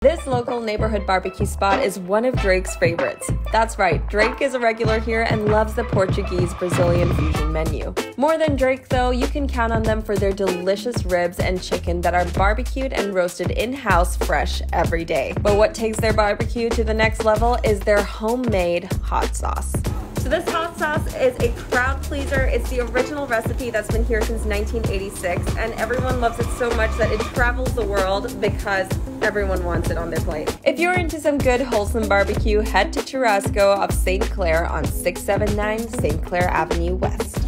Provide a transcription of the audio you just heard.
This local neighborhood barbecue spot is one of Drake's favorites. That's right, Drake is a regular here and loves the Portuguese Brazilian fusion menu. More than Drake, though, you can count on them for their delicious ribs and chicken that are barbecued and roasted in house fresh every day. But what takes their barbecue to the next level is their homemade hot sauce. So this hot sauce is a crowd pleaser. It's the original recipe that's been here since 1986 and everyone loves it so much that it travels the world because everyone wants it on their plate. If you're into some good wholesome barbecue, head to Churrasco of St. Clair on 679 St. Clair Avenue West.